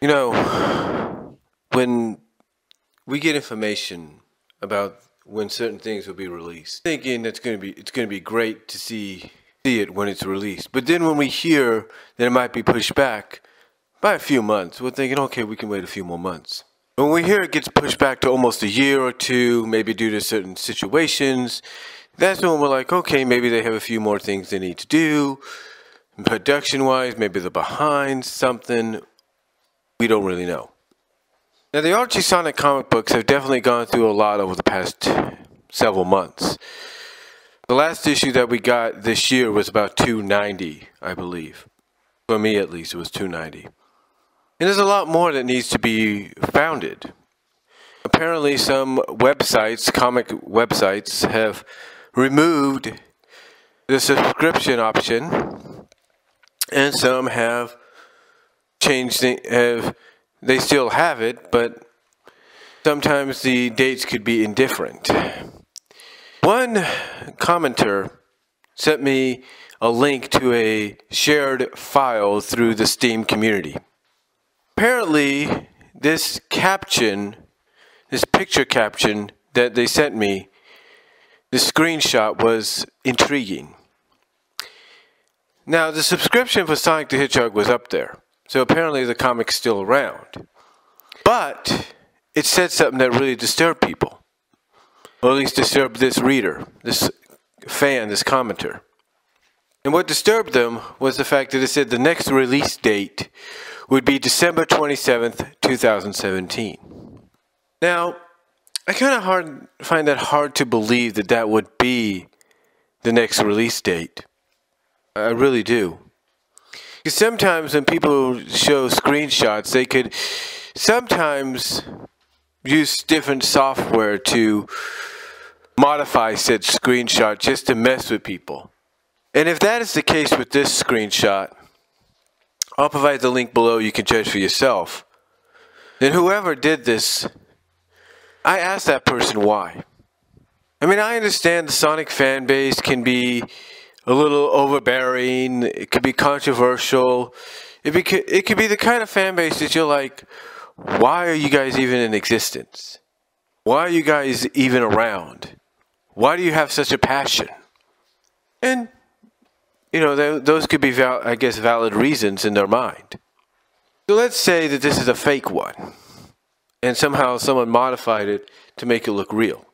You know, when we get information about when certain things will be released, thinking it's going to be it's going to be great to see see it when it's released. But then when we hear that it might be pushed back by a few months, we're thinking, okay, we can wait a few more months. When we hear it gets pushed back to almost a year or two, maybe due to certain situations, that's when we're like, okay, maybe they have a few more things they need to do. Production wise, maybe they're behind something. We don't really know. Now, the Archie Sonic comic books have definitely gone through a lot over the past several months. The last issue that we got this year was about 290, I believe. For me, at least, it was 290. And there's a lot more that needs to be founded. Apparently, some websites, comic websites, have removed the subscription option, and some have changed. Have they still have it, but sometimes the dates could be indifferent. One commenter sent me a link to a shared file through the Steam community. Apparently, this caption, this picture caption that they sent me, the screenshot was intriguing. Now, the subscription for Sonic the Hedgehog was up there, so apparently the comic's still around. But it said something that really disturbed people or at least disturbed this reader, this fan, this commenter. And what disturbed them was the fact that it said the next release date would be December 27th, 2017. Now, I kind of hard find that hard to believe that that would be the next release date. I really do. Sometimes when people show screenshots, they could sometimes use different software to modify said screenshot just to mess with people. And if that is the case with this screenshot, I'll provide the link below. You can judge for yourself. Then whoever did this, I asked that person why. I mean, I understand the Sonic fan base can be a little overbearing. It could be controversial. It, be, it could be the kind of fan base that you're like, why are you guys even in existence? Why are you guys even around? Why do you have such a passion? And, you know, those could be, I guess, valid reasons in their mind. So let's say that this is a fake one, and somehow someone modified it to make it look real.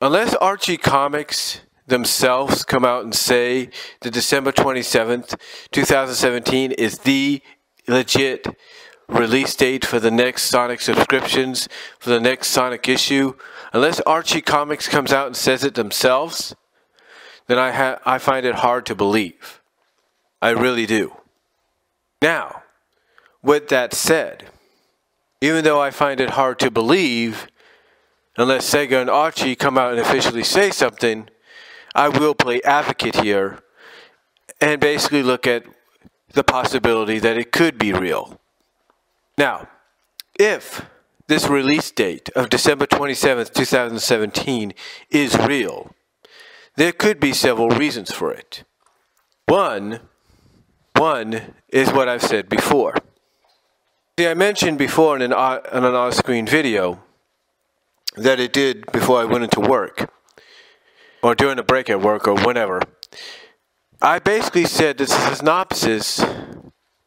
Unless Archie Comics themselves come out and say that December 27th, 2017 is the legit release date for the next Sonic subscriptions, for the next Sonic issue, unless Archie Comics comes out and says it themselves, then I, I find it hard to believe. I really do. Now, with that said, even though I find it hard to believe, unless Sega and Archie come out and officially say something, I will play advocate here and basically look at the possibility that it could be real. Now, if this release date of December 27th, 2017 is real, there could be several reasons for it. One, one is what I've said before. See, I mentioned before in an, in an off-screen video that it did before I went into work, or during a break at work, or whenever. I basically said that the synopsis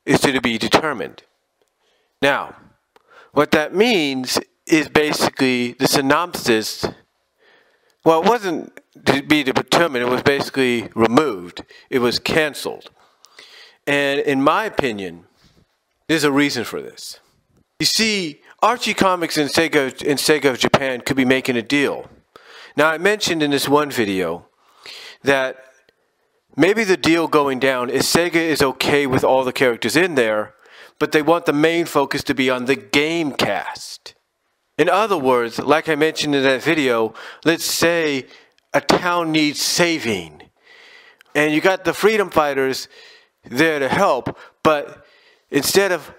is to be determined. Now, what that means is basically the synopsis. Well, it wasn't to be determined, it was basically removed, it was canceled. And in my opinion, there's a reason for this. You see, Archie Comics and Sega, and Sega of Japan could be making a deal. Now, I mentioned in this one video that maybe the deal going down is Sega is okay with all the characters in there, but they want the main focus to be on the game cast. In other words, like I mentioned in that video, let's say a town needs saving, and you got the freedom fighters there to help, but instead of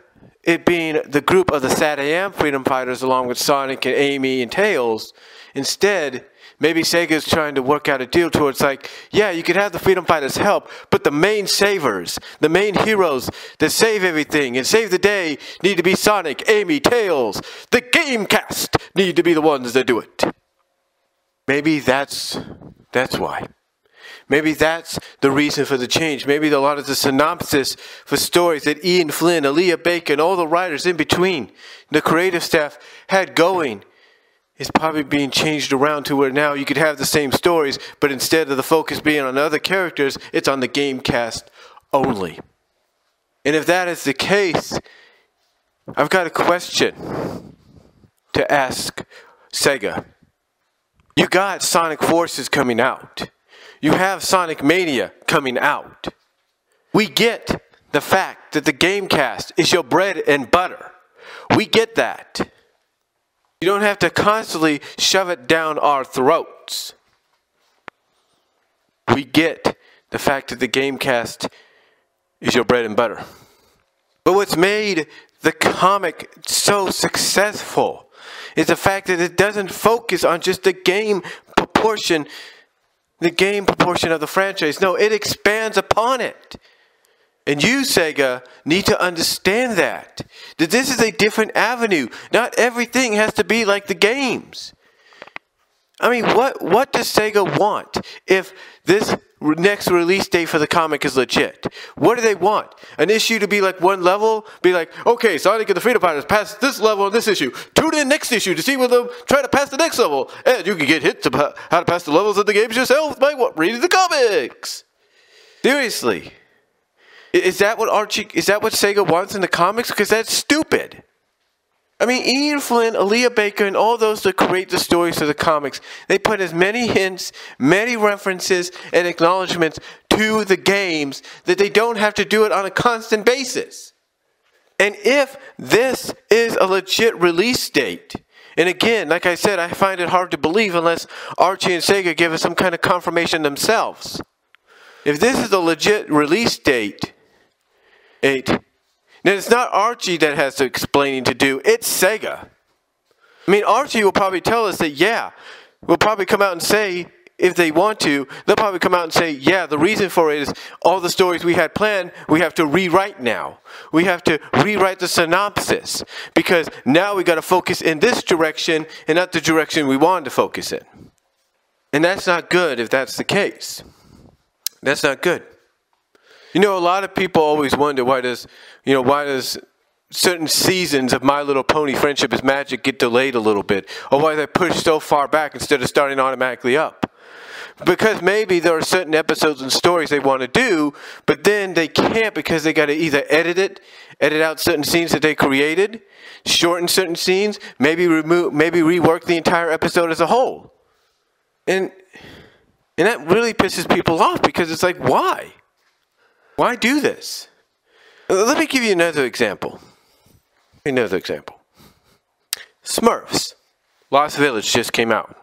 it being the group of the SatAM Freedom Fighters along with Sonic and Amy and Tails. Instead, maybe Sega's trying to work out a deal towards like, yeah, you could have the Freedom Fighters help, but the main savers, the main heroes that save everything and save the day need to be Sonic, Amy, Tails. The game cast need to be the ones that do it. Maybe that's that's why. Maybe that's the reason for the change. Maybe a lot of the synopsis for stories that Ian Flynn, Aleah Baker, all the writers in between, the creative staff had going is probably being changed around to where now you could have the same stories, but instead of the focus being on other characters, it's on the game cast only. And if that is the case, I've got a question to ask Sega. You got Sonic Forces coming out. You have Sonic Mania coming out. We get the fact that the Gamecast is your bread and butter. We get that. You don't have to constantly shove it down our throats. We get the fact that the Gamecast is your bread and butter. But what's made the comic so successful is the fact that it doesn't focus on just the game proportion, the game proportion of the franchise. No, it expands upon it. And you, Sega, need to understand that. That this is a different avenue. Not everything has to be like the games. I mean, what, what does Sega want if this next release date for the comic is legit? What do they want? An issue to be like one level? Be like, okay, Sonic and the Freedom Fighters passed this level on this issue. Tune in next issue to see whether try to pass the next level. And you can get hit to how to pass the levels of the games yourself by what, reading the comics. Seriously. Is that what Archie? Is that what Sega wants in the comics? Because that's stupid. I mean, Ian Flynn, Aleah Baker, and all those that create the stories for the comics, they put as many hints, many references, and acknowledgments to the games that they don't have to do it on a constant basis. And if this is a legit release date, and again, like I said, I find it hard to believe unless Archie and Sega give us some kind of confirmation themselves. If this is a legit release date, 8. Now, it's not Archie that has the explaining to do, it's Sega. I mean, Archie will probably tell us that, yeah, will probably come out and say, if they want to, they'll probably come out and say, yeah, the reason for it is all the stories we had planned, we have to rewrite now. We have to rewrite the synopsis because now we got to focus in this direction and not the direction we wanted to focus in. And that's not good if that's the case. That's not good. You know, a lot of people always wonder why does, you know, why does certain seasons of My Little Pony Friendship is Magic get delayed a little bit? Or why they push so far back instead of starting automatically up? Because maybe there are certain episodes and stories they want to do, but then they can't because they got to either edit it, edit out certain scenes that they created, shorten certain scenes, maybe remove, maybe rework the entire episode as a whole. And and that really pisses people off because it's like, why? Why do this? Let me give you another example. Another example. Smurfs. Lost Village just came out.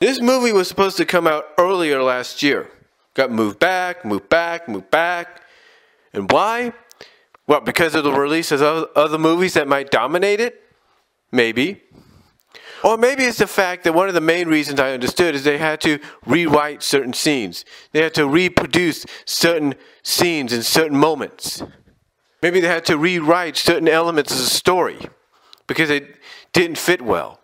This movie was supposed to come out earlier last year. Got moved back, moved back, moved back. And why? Well, because of the release of other movies that might dominate it? Maybe. Or maybe it's the fact that one of the main reasons I understood is they had to rewrite certain scenes. They had to reproduce certain scenes in certain moments. Maybe they had to rewrite certain elements of the story because it didn't fit well.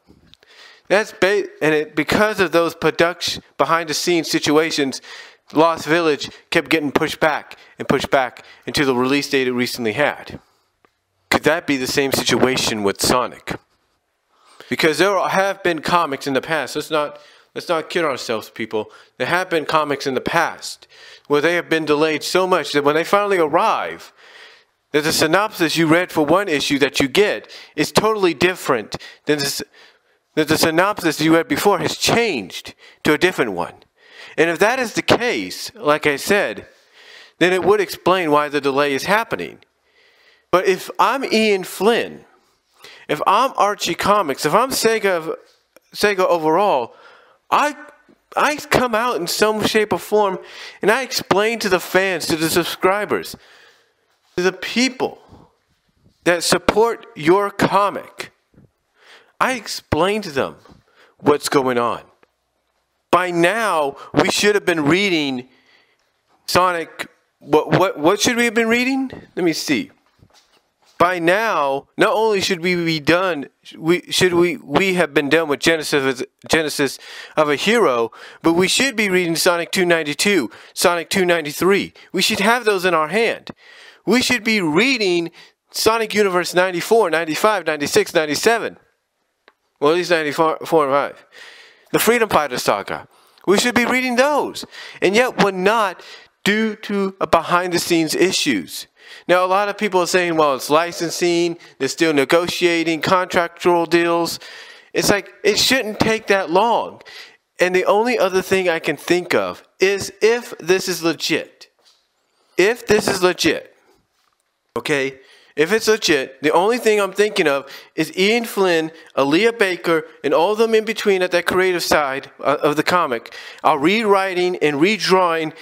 That's and it, because of those production behind the scenes situations, Lost Village kept getting pushed back and pushed back until the release date it recently had. Could that be the same situation with Sonic? Because there have been comics in the past. Let's not let's not kid ourselves, people. There have been comics in the past where they have been delayed so much that when they finally arrive, that the synopsis you read for one issue that you get is totally different than this, that the synopsis you read before has changed to a different one. And if that is the case, like I said, then it would explain why the delay is happening. But if I'm Ian Flynn, if I'm Archie Comics, if I'm Sega, Sega overall, I I come out in some shape or form and I explain to the fans, to the subscribers, to the people that support your comic, I explain to them what's going on. By now, we should have been reading Sonic. What, what, what should we have been reading? Let me see. By now, not only should we be done, we should we we have been done with Genesis Genesis of a hero, but we should be reading Sonic 292, Sonic 293. We should have those in our hand. We should be reading Sonic Universe 94, 95, 96, 97. Well, at least 94 and 5. The Freedom Fighter Saga. We should be reading those. And yet we're not due to behind the scenes issues. Now, a lot of people are saying, well, it's licensing, they're still negotiating contractual deals. It's like, it shouldn't take that long. And the only other thing I can think of is if this is legit. If this is legit, okay, if it's legit, the only thing I'm thinking of is Ian Flynn, Aleah Baker, and all of them in between at that creative side uh, of the comic are rewriting and redrawing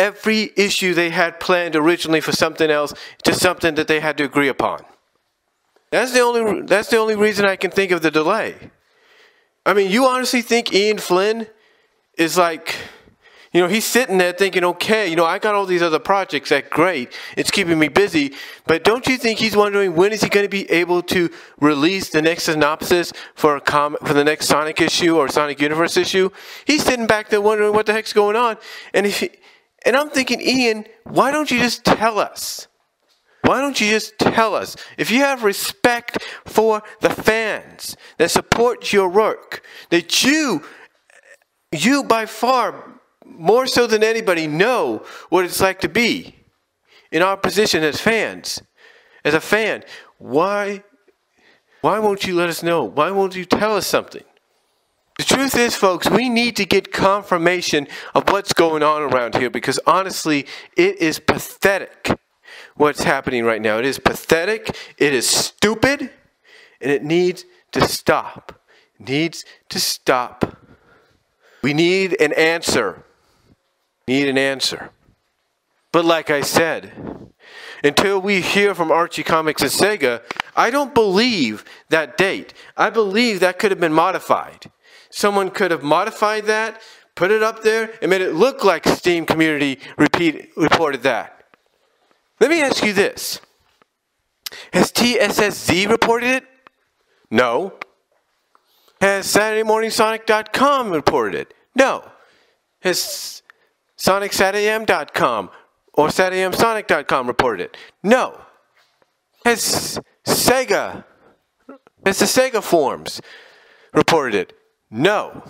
every issue they had planned originally for something else to something that they had to agree upon. That's the only that's the only reason I can think of the delay. I mean, you honestly think Ian Flynn is like you know, he's sitting there thinking, okay, you know, I got all these other projects. that great. It's keeping me busy. But don't you think he's wondering when is he going to be able to release the next synopsis for a com- for the next Sonic issue or Sonic Universe issue? He's sitting back there wondering what the heck's going on. And if he, and I'm thinking, Ian, why don't you just tell us? Why don't you just tell us? If you have respect for the fans that support your work, that you, you by far more so than anybody, know what it's like to be in our position as fans. As a fan, why, why won't you let us know? Why won't you tell us something? The truth is, folks, we need to get confirmation of what's going on around here because honestly, it is pathetic what's happening right now. It is pathetic, it is stupid, and it needs to stop. It needs to stop. We need an answer need an answer. But like I said, until we hear from Archie Comics and Sega, I don't believe that date. I believe that could have been modified. Someone could have modified that, put it up there, and made it look like Steam community repeat, reported that. Let me ask you this. Has TSSZ reported it? No. Has SaturdayMorningSonic.com reported it? No. Has SonicSatAM.com or SatAMSonic.com reported it. No. Has Sega, has the Sega forums reported it? No.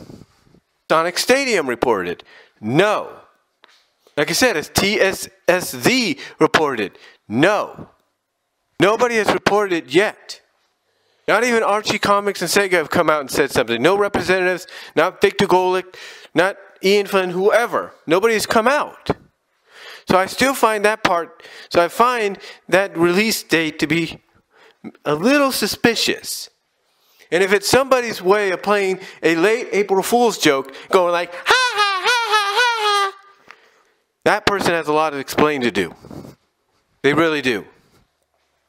Sonic Stadium reported? No. Like I said, has TSSZ reported? No. Nobody has reported it yet. Not even Archie Comics and Sega have come out and said something. No representatives, not Victor Gorelick, not Ian Flynn, whoever. Nobody's come out. So I still find that part, so I find that release date to be a little suspicious. And if it's somebody's way of playing a late April Fool's joke, going like, ha ha ha ha ha ha, that person has a lot of explaining to do. They really do.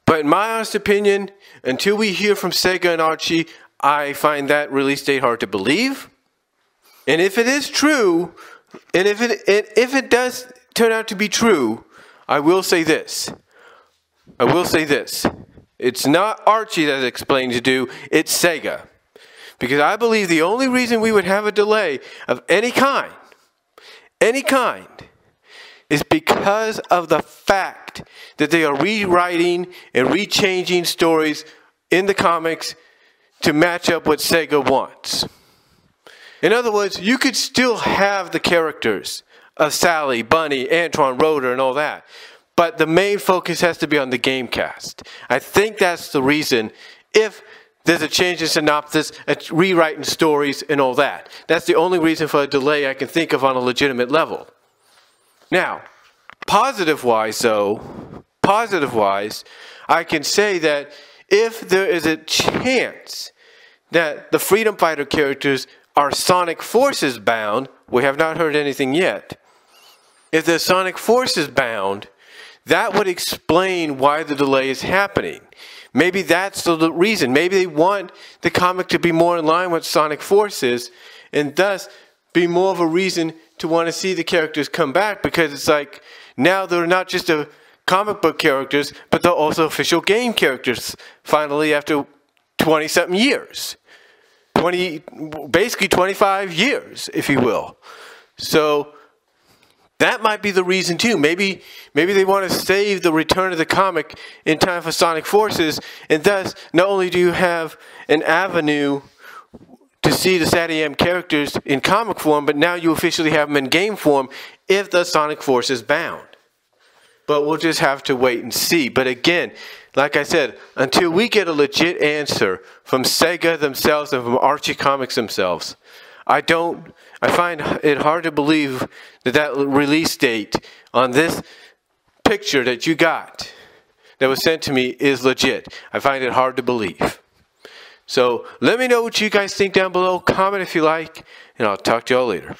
But in my honest opinion, until we hear from Sega and Archie, I find that release date hard to believe. And if it is true, and if it, if it does turn out to be true, I will say this. I will say this. It's not Archie explained to do, it's Sega. Because I believe the only reason we would have a delay of any kind, any kind, is because of the fact that they are rewriting and rechanging stories in the comics to match up what Sega wants. In other words, you could still have the characters of Sally, Bunny, Antoine, Rotor, and all that. But the main focus has to be on the game cast. I think that's the reason if there's a change in synopsis, a rewriting stories, and all that. That's the only reason for a delay I can think of on a legitimate level. Now, positive wise, though, positive wise, I can say that if there is a chance that the Freedom Fighter characters are Sonic Forces bound? We have not heard anything yet. If the Sonic Forces bound, that would explain why the delay is happening. Maybe that's the reason. Maybe they want the comic to be more in line with Sonic Forces and thus be more of a reason to want to see the characters come back because it's like now they're not just a comic book characters, but they're also official game characters finally after 20 something years. 20 basically 25 years, if you will. So that might be the reason too. Maybe maybe they want to save the return of the comic in time for Sonic Forces, and thus not only do you have an avenue to see the SatAM characters in comic form, but now you officially have them in game form if the Sonic Force is bound. But we'll just have to wait and see. But again, like I said, until we get a legit answer from Sega themselves and from Archie Comics themselves, I don't I find it hard to believe that that release date on this picture that you got that was sent to me is legit. I find it hard to believe. So let me know what you guys think down below. Comment if you like, and I'll talk to y'all later.